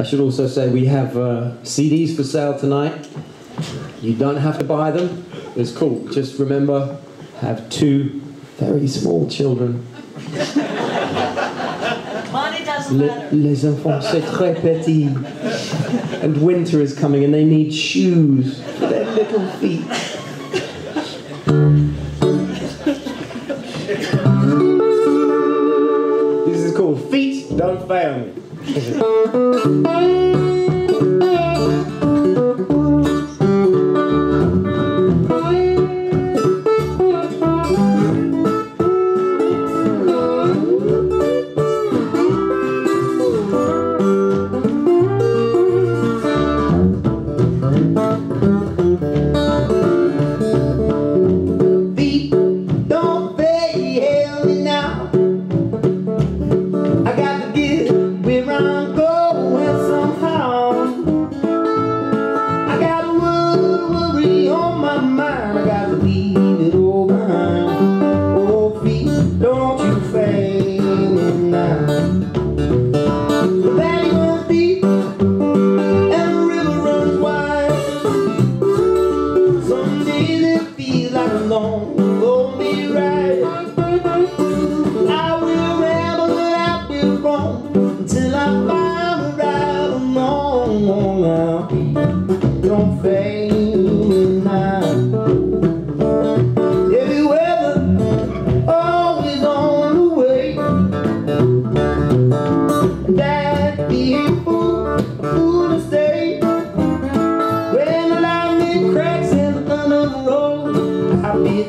I should also say we have uh, CDs for sale tonight. You don't have to buy them. It's cool. Just remember, have two very small children. Money doesn't Le- matter. les enfants, c'est très petit. And winter is coming and they need shoes for their little feet. This is called Feet Don't Fail Me. Thank you. Feels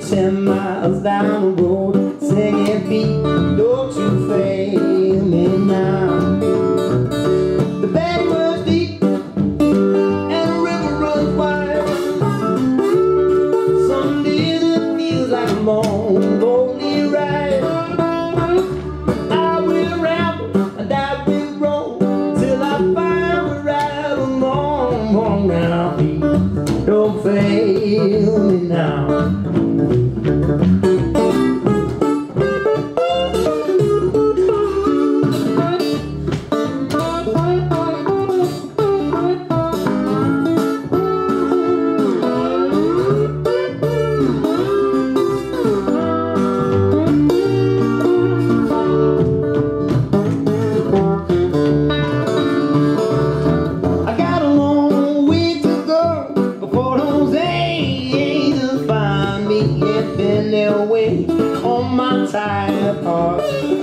ten miles down the road, singing feet, don't you fail me now. The valley runs deep and the river runs wide. Some days it feels like a long, lonely ride. I will ramble and I will roam till I find along. Wrong now, don't fail me now. Bend their way on my tired heart.